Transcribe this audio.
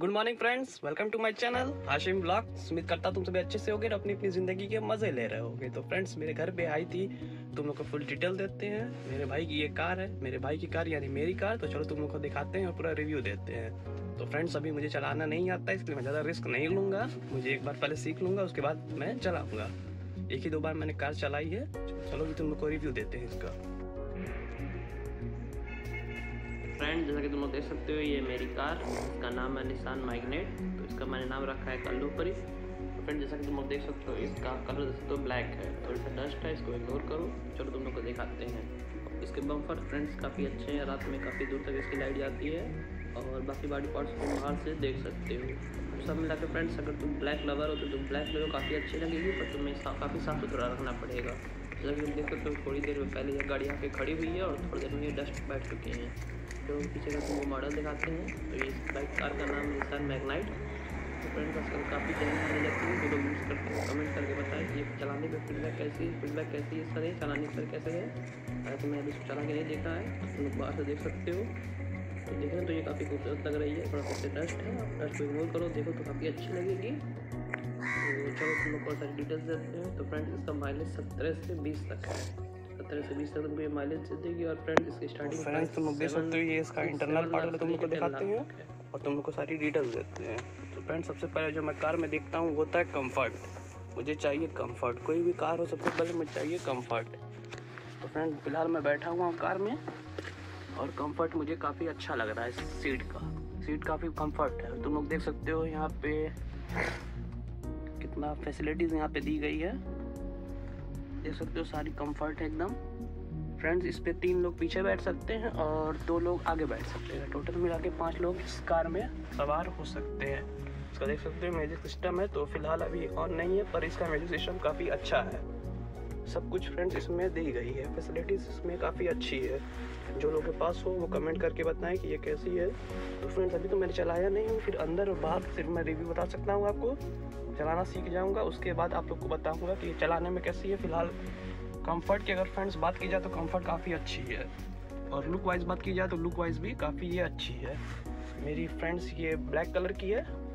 Good morning friends welcome to my channel Hashim blog उम्मीद करता तुम सभी अच्छे से होगे और अपनी अपनी ज़िंदगी के मज़े ले रहे होगे। तो फ्रेंड्स मेरे घर पे आई थी। तुम लोग को फुल डिटेल देते हैं। मेरे भाई की ये कार है। मेरे भाई की कार यानी मेरी कार तो चलो तुम लोग को दिखाते हैं और पूरा रिव्यू देते हैं। तो फ्रेंड्स अभी मुझे चलाना नहीं आता, इसलिए मैं ज़्यादा रिस्क नहीं लूँगा। मुझे एक बार पहले सीख लूँगा, उसके बाद मैं चलाऊँगा। एक ही दो बार मैंने कार चलाई है। चलो भी तुम लोग को रिव्यू देते हैं इसका। फ्रेंड जैसा कि तुम लोग देख सकते हो, ये मेरी कार। इसका नाम है निशान माइग्नेट तो इसका मैंने नाम रखा है कल्लू परी तो फ्रेंड जैसा कि तुम लोग देख सकते हो, इसका कलर जैसे तो ब्लैक है। थोड़ा सा डस्ट है, इसको इग्नोर करो। चलो तुम लोग को दिखाते हैं। इसके बम्पर फ्रेंड्स काफ़ी अच्छे हैं। रात में काफ़ी दूर तक इसकी लाइट जाती है। और बाकी बॉडी पार्ट्स तुम बाहर से देख सकते हो। सब मिला के फ्रेंड्स अगर तुम ब्लैक लवर हो तो तुम ब्लैक ले लो काफ़ी अच्छी लगेगी, पर तुम्हें काफ़ी साफ़ सुथरा रखना पड़ेगा। जैसा कि तुम देख सकते हो, थोड़ी देर में पहले ये गाड़ी आके खड़ी हुई है और थोड़ी देर में ये डस्ट बैठ चुके हैं। तो पीछे का तुमको मॉडल दिखाते हैं। तो ये बाइक कार का नाम निशान मैगनाइट तो फ्रेंड्स आजकल काफ़ी जल्दी आने लगती है, जो लोग यूज़ करते हैं कमेंट करके बताएँ कि ये चलाने पे फीडबैक कैसी फीडबैक कैसी है, सर, ये चलाने पर कैसे है? हालाँकि मैंने अभी इसको चला के नहीं देखा है तुम लोग बाहर से देख सकते हो। तो देखें तो ये काफ़ी खूबसूरत लग रही है, थोड़ा सा डस्ट है डस्ट को इग्नोर करो, देखो तो काफ़ी अच्छी लगेगी। तो चलो, तुम लोग को सारी डिटेल्स देते हैं। तो फ्रेंड्स इसका माइलेज सत्रह से बीस तक है। सत्रह से बीस तक तुमको ये माइलेज देगी और फ्रेंड इसकी स्टार्टिंग फ्रेंड्स तुम लोग देख सकते हो ये इसका इंटरनल पार्ट तुम लोग को दिखाते हैं और तुम लोग को सारी डिटेल्स देते हैं। तो फ्रेंड्स सबसे पहले जो मैं कार में देखता हूँ वो होता है कंफर्ट मुझे चाहिए कंफर्ट कोई भी कार हो सबसे पहले मुझे चाहिए कंफर्ट तो फ्रेंड फ़िलहाल मैं बैठा हुआ हूँ कार में और कंफर्ट मुझे काफ़ी अच्छा लग रहा है सीट का। सीट काफ़ी कंफर्ट है। तुम लोग देख सकते हो यहाँ पे कितना फैसिलिटीज़ यहाँ पे दी गई है। देख सकते हो, सारी कंफर्ट है एकदम। फ्रेंड्स इस पर तीन लोग पीछे बैठ सकते हैं और दो लोग आगे बैठ सकते हैं। टोटल मिला के पाँच लोग इस कार में सवार हो सकते हैं। इसका देख सकते हो म्यूज़िक सिस्टम है तो फ़िलहाल अभी ऑन नहीं है, पर इसका म्यूज़िक सिस्टम काफ़ी अच्छा है। सब कुछ फ्रेंड्स इसमें दी गई है। फैसिलिटीज़ इसमें काफ़ी अच्छी है। जो लोगों के पास हो, वो कमेंट करके बताएँ कि ये कैसी है। तो फ्रेंड्स अभी तो मैंने चलाया नहीं हूँ, फिर अंदर और बाहर सिर्फ़ मैं रिव्यू बता सकता हूँ आपको। चलाना सीख जाऊँगा, उसके बाद आप लोग को बताऊँगा कि चलाने में कैसी है। फ़िलहाल कंफर्ट की अगर फ्रेंड्स बात की जाए तो कंफर्ट काफ़ी अच्छी है। और लुक वाइज बात की जाए तो लुक वाइज भी काफ़ी ये अच्छी है। मेरी फ्रेंड्स ये ब्लैक कलर की है।